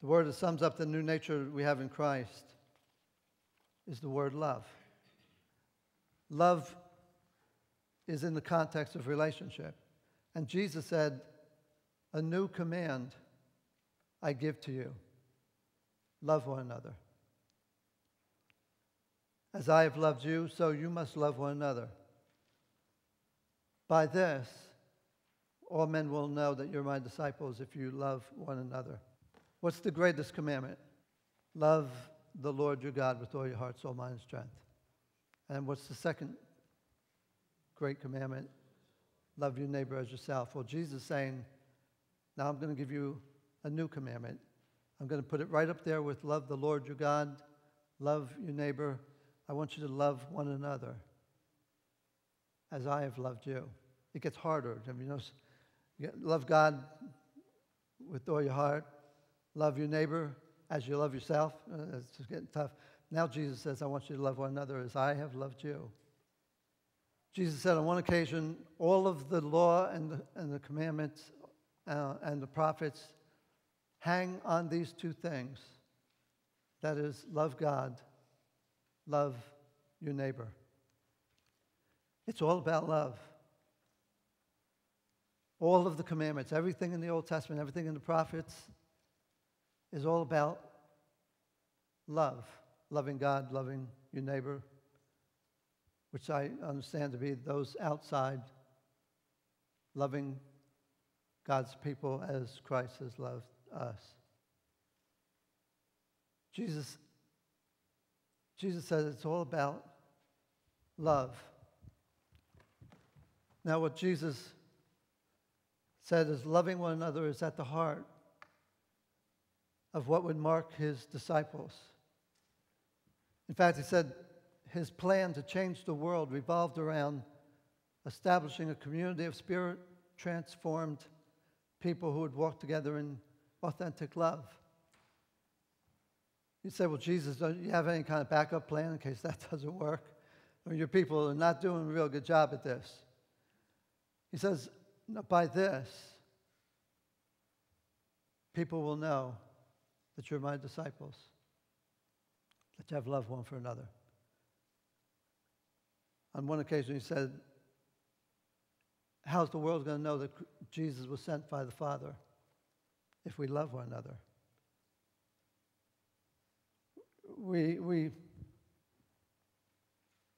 The word that sums up the new nature we have in Christ is the word love. Love is in the context of relationship. And Jesus said, A new command I give to you love one another. As I have loved you, so you must love one another. By this, all men will know that you're my disciples if you love one another. What's the greatest commandment? Love the Lord your God with all your heart, soul, mind, and strength. And what's the second great commandment? Love your neighbor as yourself. Well, Jesus is saying, now I'm going to give you a new commandment. I'm going to put it right up there with love the Lord your God, love your neighbor. I want you to love one another as I have loved you. It gets harder. I mean, you know, love God with all your heart, love your neighbor as you love yourself. Uh, it's just getting tough. Now Jesus says, I want you to love one another as I have loved you. Jesus said on one occasion, all of the law and the, and the commandments uh, and the prophets hang on these two things. That is, love God, love your neighbor. It's all about love. All of the commandments, everything in the Old Testament, everything in the prophets, is all about love. Loving God, loving your neighbor, which I understand to be those outside, loving God's people as Christ has loved us. Jesus, Jesus says it's all about love. Now, what Jesus said is loving one another is at the heart of what would mark his disciples. In fact, he said his plan to change the world revolved around establishing a community of spirit transformed people who would walk together in authentic love. You say, well, Jesus, don't you have any kind of backup plan in case that doesn't work? Or your people are not doing a real good job at this. He says, by this, people will know that you're my disciples, that you have love one for another. On one occasion, he said, How's the world going to know that Jesus was sent by the Father if we love one another? We, we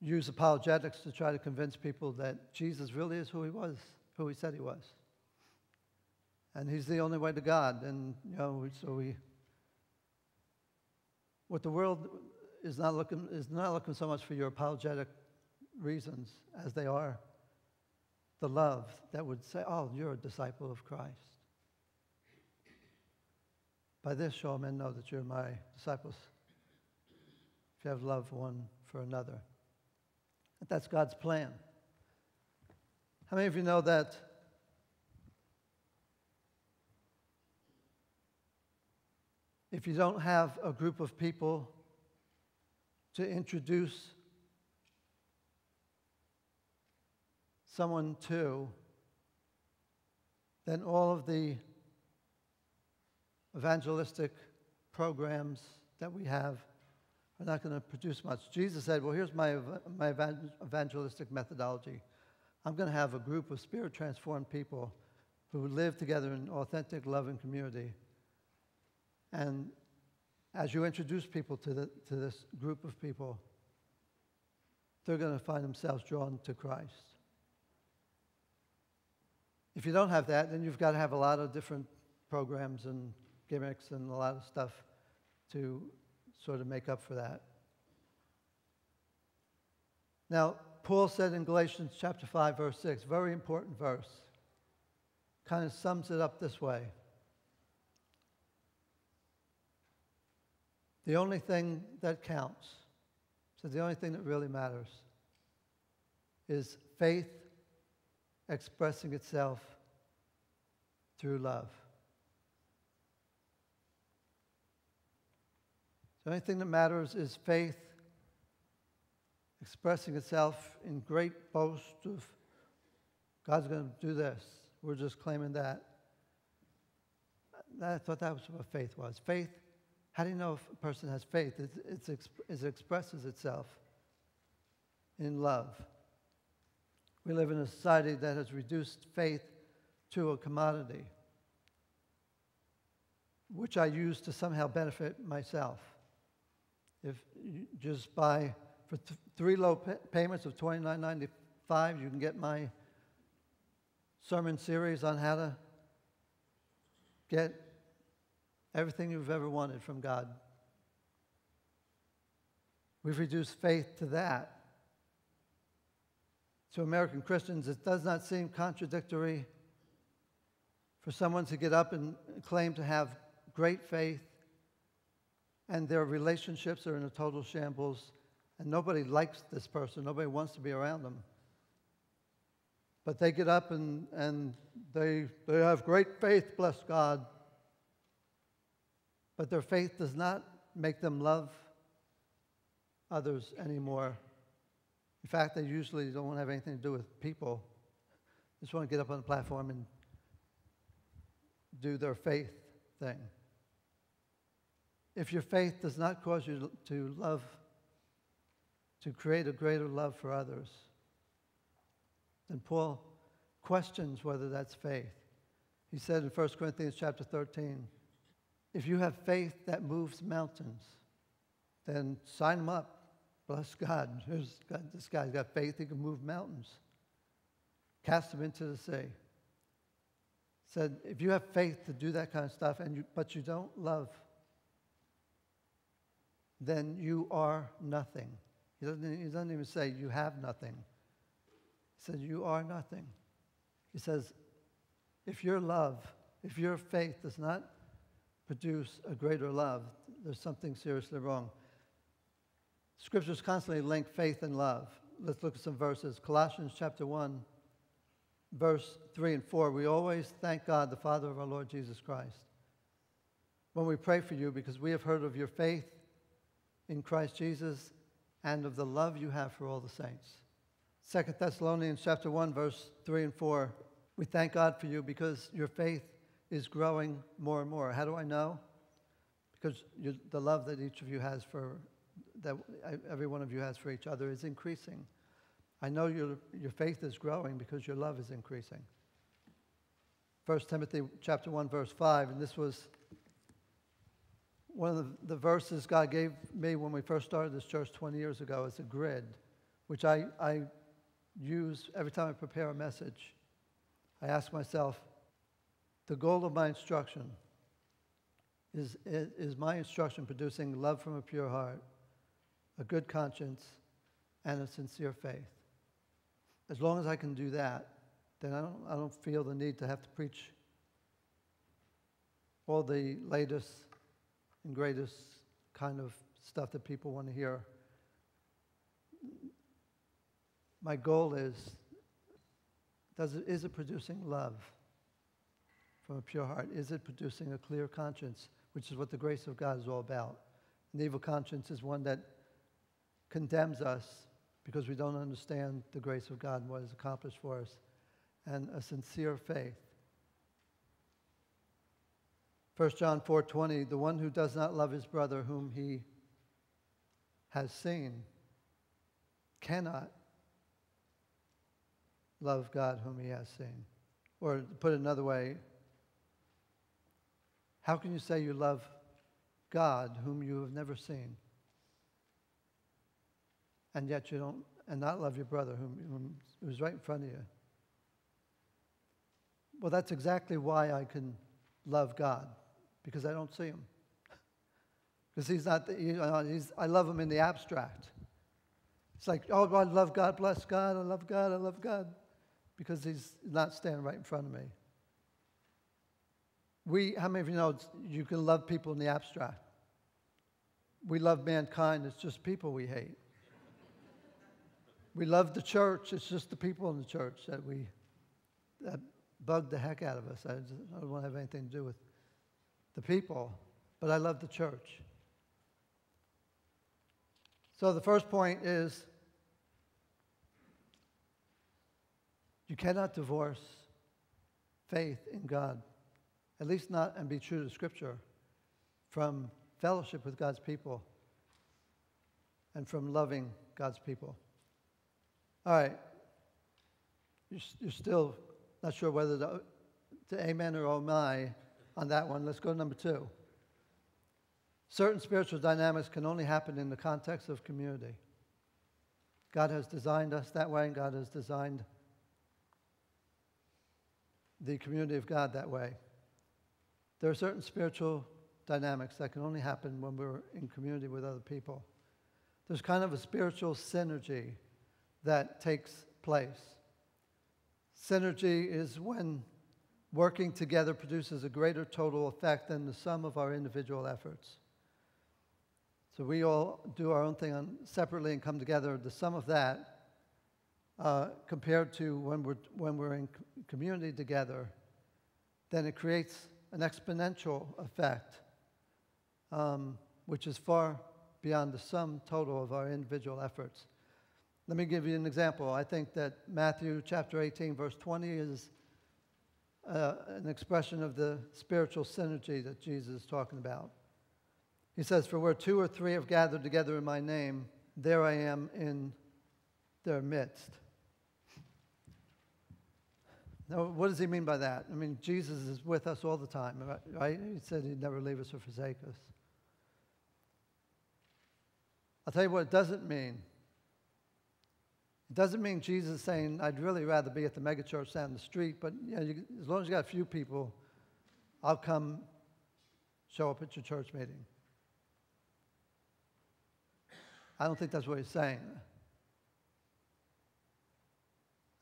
use apologetics to try to convince people that Jesus really is who he was, who he said he was. And he's the only way to God. And, you know, so we, what the world is not looking, is not looking so much for your apologetic reasons as they are the love that would say, Oh, you're a disciple of Christ. By this shall men know that you're my disciples, if you have love one for another. That's God's plan. How many of you know that if you don't have a group of people to introduce someone to, then all of the evangelistic programs that we have are not going to produce much. Jesus said, Well, here's my, my evangelistic methodology. I'm going to have a group of spirit transformed people who live together in authentic love and community. And as you introduce people to, the, to this group of people, they're going to find themselves drawn to Christ. If you don't have that, then you've got to have a lot of different programs and gimmicks and a lot of stuff to sort of make up for that. Now, Paul said in Galatians chapter 5, verse 6, very important verse, kind of sums it up this way. The only thing that counts, so the only thing that really matters, is faith expressing itself through love. The only thing that matters is faith expressing itself in great boast of God's going to do this. We're just claiming that. I thought that was what faith was. Faith, how do you know if a person has faith? It, it's, it expresses itself in love. We live in a society that has reduced faith to a commodity, which I use to somehow benefit myself. If you just buy for th- three low pa- payments of $29.95, you can get my sermon series on how to get everything you've ever wanted from God. We've reduced faith to that. To American Christians, it does not seem contradictory for someone to get up and claim to have great faith and their relationships are in a total shambles and nobody likes this person, nobody wants to be around them. But they get up and, and they, they have great faith, bless God. But their faith does not make them love others anymore. In fact, they usually don't want to have anything to do with people. They just want to get up on the platform and do their faith thing. If your faith does not cause you to love, to create a greater love for others, then Paul questions whether that's faith. He said in 1 Corinthians chapter 13, if you have faith that moves mountains, then sign them up. Bless God. This guy's got faith, he can move mountains. Cast them into the sea. Said, if you have faith to do that kind of stuff, and you, but you don't love, then you are nothing. He doesn't, he doesn't even say you have nothing. He says, You are nothing. He says, If your love, if your faith does not produce a greater love, there's something seriously wrong. Scriptures constantly link faith and love. Let's look at some verses. Colossians chapter 1, verse 3 and 4. We always thank God, the Father of our Lord Jesus Christ, when we pray for you because we have heard of your faith in Christ Jesus and of the love you have for all the saints. Second Thessalonians chapter 1 verse 3 and 4. We thank God for you because your faith is growing more and more. How do I know? Because you, the love that each of you has for that every one of you has for each other is increasing. I know your, your faith is growing because your love is increasing. 1 Timothy chapter 1 verse 5 and this was one of the, the verses God gave me when we first started this church 20 years ago as a grid, which I, I use every time I prepare a message. I ask myself, the goal of my instruction is, is, my instruction producing love from a pure heart, a good conscience, and a sincere faith. As long as I can do that, then I don't, I don't feel the need to have to preach all the latest and greatest kind of stuff that people want to hear my goal is does it, is it producing love from a pure heart? Is it producing a clear conscience, which is what the grace of God is all about? An evil conscience is one that condemns us because we don't understand the grace of God and what is accomplished for us, and a sincere faith. 1 John 4:20 The one who does not love his brother whom he has seen cannot love God whom he has seen. Or put another way, how can you say you love God whom you have never seen? And yet you don't, and not love your brother whom, who's right in front of you. Well, that's exactly why I can love God, because I don't see him. Because he's not, you uh, know, he's, I love him in the abstract. It's like, oh, I love God, bless God, I love God, I love God because he's not standing right in front of me. We, how many of you know you can love people in the abstract? We love mankind, it's just people we hate. we love the church, it's just the people in the church that we, that bug the heck out of us. I, don't want to have anything to do with the people, but I love the church. So the first point is You cannot divorce faith in God at least not and be true to Scripture, from fellowship with God's people, and from loving God's people. All right. You're, you're still not sure whether to, to amen or oh my on that one. Let's go to number two. Certain spiritual dynamics can only happen in the context of community. God has designed us that way, and God has designed the community of God that way. There are certain spiritual dynamics that can only happen when we're in community with other people. There's kind of a spiritual synergy that takes place. Synergy is when working together produces a greater total effect than the sum of our individual efforts. So we all do our own thing on, separately and come together. The sum of that, uh, compared to when we're, when we're in community together, then it creates an exponential effect, um, which is far beyond the sum total of our individual efforts. Let me give you an example. I think that Matthew chapter 18, verse 20 is uh, an expression of the spiritual synergy that Jesus is talking about. He says, For where two or three have gathered together in my name, there I am in their midst. Now, what does he mean by that? I mean, Jesus is with us all the time, right? He said he'd never leave us or forsake us. I'll tell you what it doesn't mean. It doesn't mean Jesus saying, I'd really rather be at the megachurch down the street, but you know, you, as long as you got a few people, I'll come show up at your church meeting. I don't think that's what he's saying.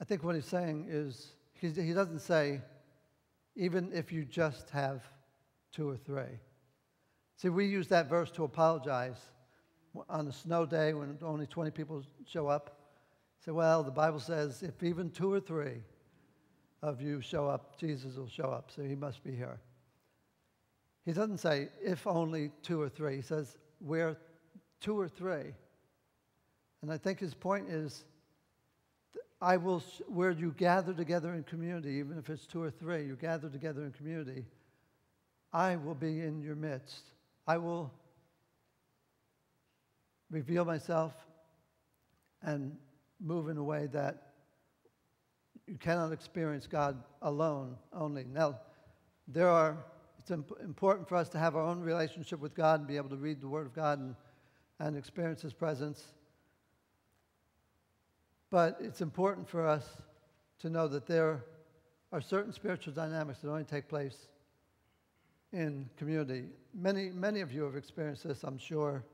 I think what he's saying is he doesn't say, even if you just have two or three. See, we use that verse to apologize on a snow day when only 20 people show up. Say, well, the Bible says if even two or three of you show up, Jesus will show up, so he must be here. He doesn't say if only two or three. He says where two or three and I think his point is I will, where you gather together in community, even if it's two or three, you gather together in community, I will be in your midst. I will reveal myself and move in a way that you cannot experience God alone only. Now, there are, it's imp- important for us to have our own relationship with God and be able to read the Word of God and, and experience His presence. But it's important for us to know that there are certain spiritual dynamics that only take place in community. Many, many of you have experienced this, I'm sure.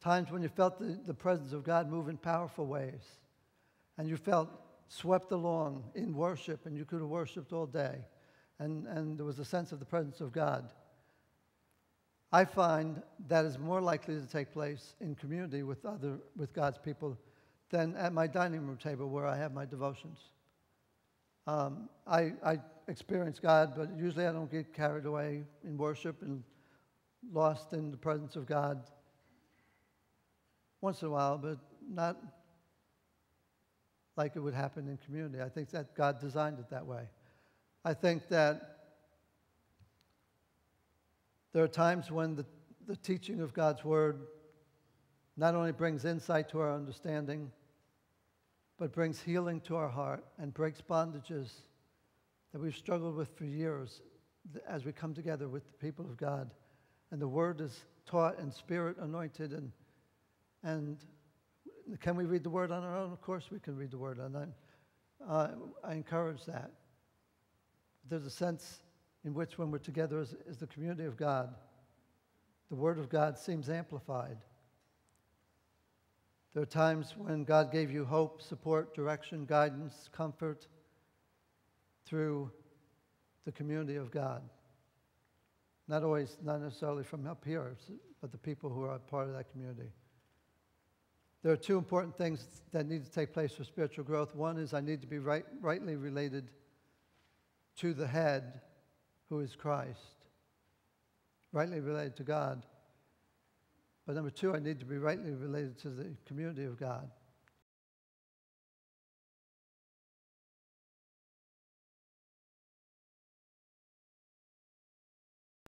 Times when you felt the, the presence of God move in powerful ways, and you felt swept along in worship, and you could have worshiped all day, and, and there was a sense of the presence of God. I find that is more likely to take place in community with other with God's people than at my dining room table where I have my devotions. Um, I, I experience God, but usually I don't get carried away in worship and lost in the presence of God once in a while, but not like it would happen in community. I think that God designed it that way. I think that there are times when the, the teaching of God's word not only brings insight to our understanding, but brings healing to our heart and breaks bondages that we've struggled with for years as we come together with the people of God. And the word is taught and spirit anointed. And, and can we read the word on our own? Of course we can read the word on our own. Uh, I encourage that. There's a sense in which, when we're together as, as the community of God, the word of God seems amplified. There are times when God gave you hope, support, direction, guidance, comfort through the community of God. Not always, not necessarily from up here, but the people who are part of that community. There are two important things that need to take place for spiritual growth. One is I need to be right, rightly related to the head, who is Christ, rightly related to God. But number two, I need to be rightly related to the community of God.